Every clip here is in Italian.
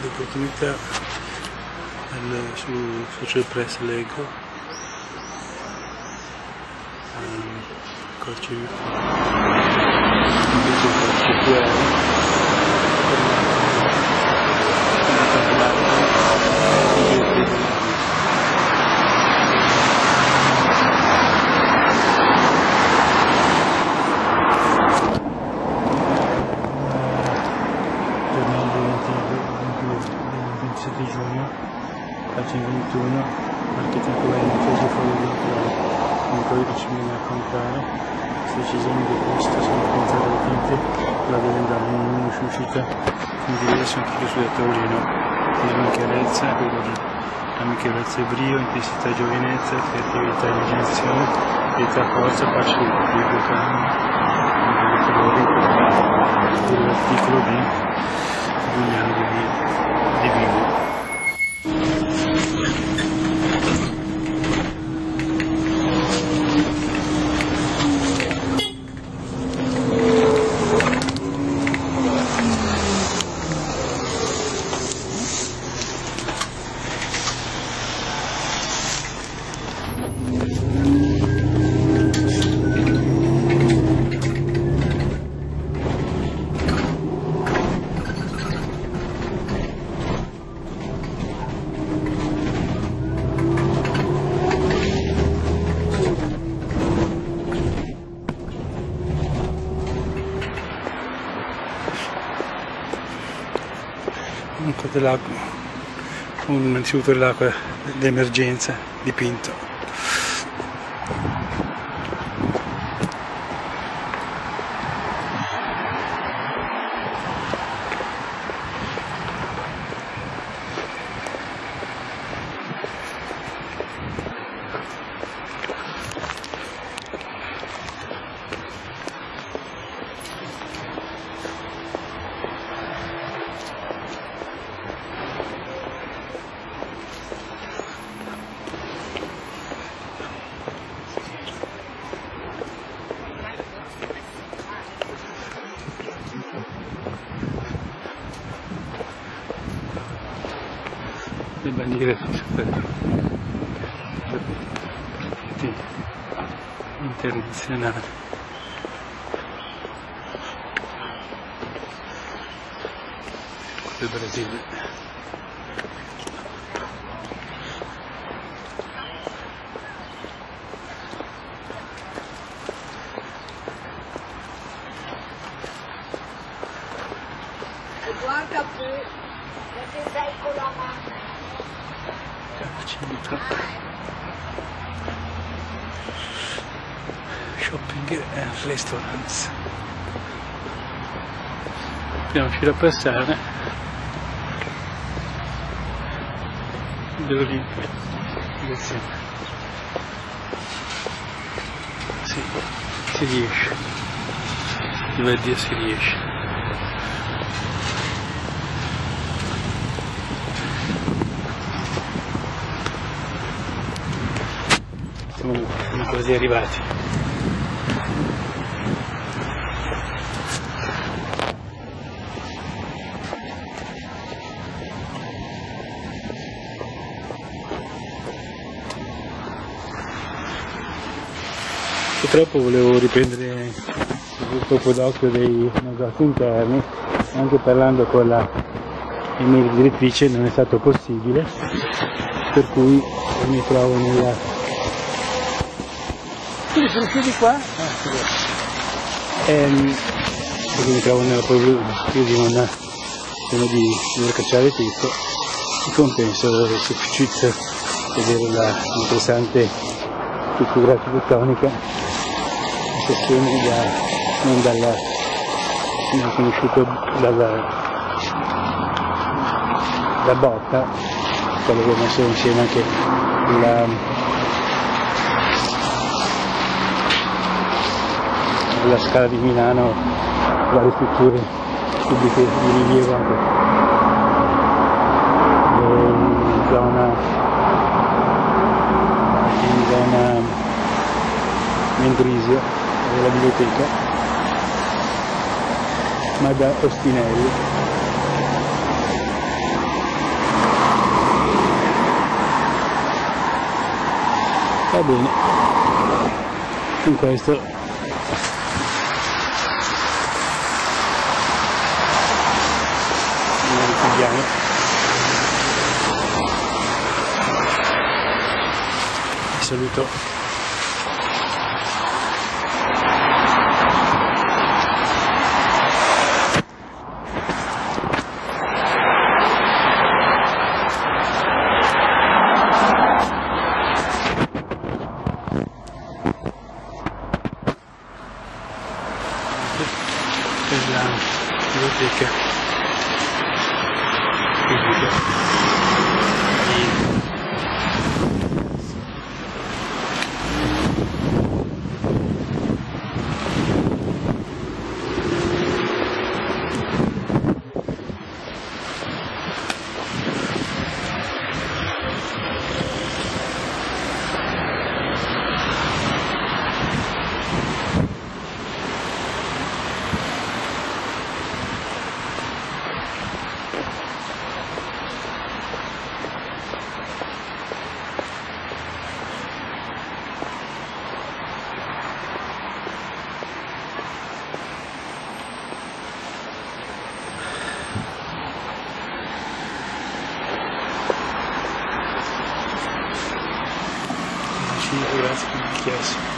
d'opportunità su Social Press Lego um, codice virtuale pagina decisioni di acquisto sono utenti la deve andare in uscita quindi sono tutte sulle tavolino di chiarezza quello di amichevezza e brio intensità giovinezza creatività e immaginazione età forza pace equilibrio calma dell'articolo di Guglielmo di, di Vivo dell'acqua, un istituto dell'acqua d'emergenza dipinto. 逃げ出してきちゃったり、インテルにするなら、do Brasil. Eduardo Capu, você sai com a marca. Centro. Shopping e restaurants dobbiamo uscire a passare dell'Olimpia direzione sì, si riesce. Lunedì si riesce quasi arrivati. Purtroppo volevo riprendere il colpo d'occhio dei negozi interni, anche parlando con la email direttrice non è stato possibile, per cui mi trovo nella quindi sono più di qua? Ah, ehm, perché mi trovo nella di non, di dover cacciare tutto. In compenso è sufficiente vedere la interessante struttura architettonica, la sezione da, non dalla, non conosciuto dalla, da Botta, quello che ho messo insieme anche la la scala di Milano varie strutture pubbliche di rilievo anche. Ehm, in zona, in zona Mendrisio della biblioteca. Ma da Ostinelli. Va bene. In questo saluto per la biblioteca pubblica di vicino grazie per il chiesto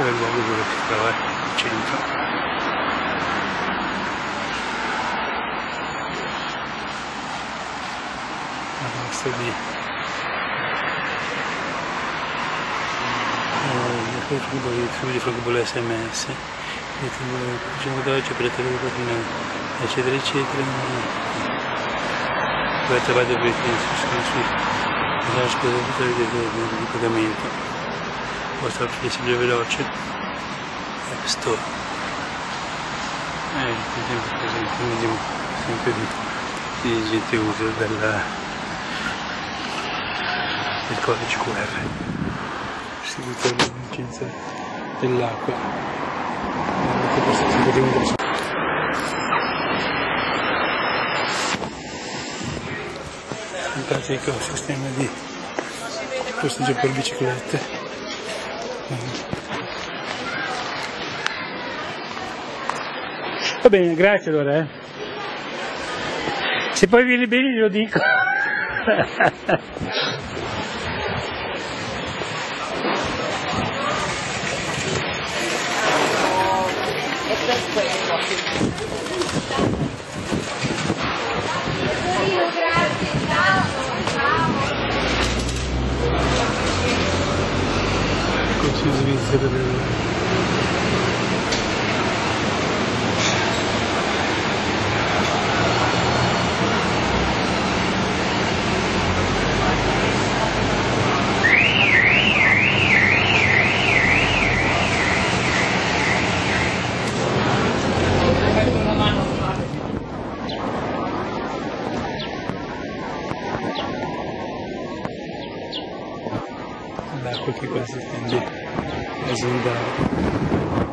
Era il luogo dove si il centro. La nostra di il il di football SMS, il club di oggi per il eccetera eccetera. Poi trovate per di pagamento, vostra flessibile veloce, Eh, sempre presente, vediamo sempre di, di gente uso della, del codice QR istituto dell'emergenza dell'acqua. Vedete questo tipo di ingresso. Simpatico sistema di posteggio per biciclette. Va bene, grazie allora. Eh. Se poi viene bene glielo dico. E per questo. Grazie, ciao, ciao. Consiglio di visita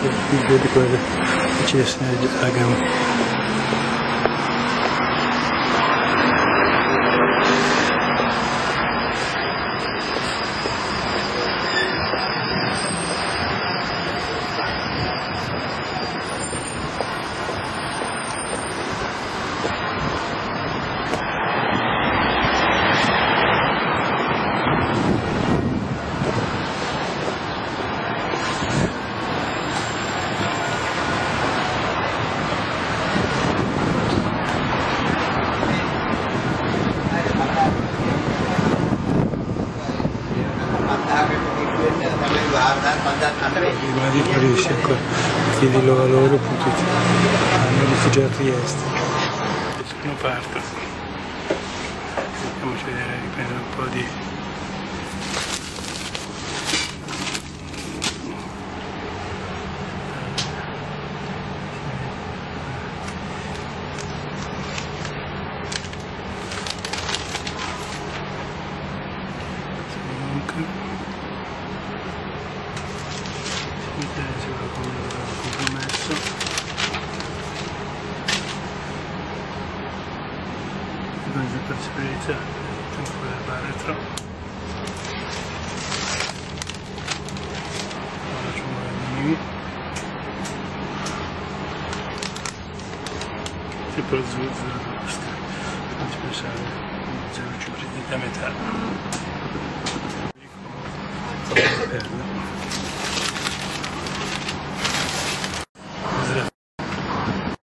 del... l'acqua che quasi Parigi ancora. Chiedilo a loro appunto hanno rifugiati esteri sono parto andiamoci a vedere riprendere un po' di paraîtra. Voilà, je vais diminuer. C'est pas zoom, un petit peu ça, c'est l'occuper. Perla.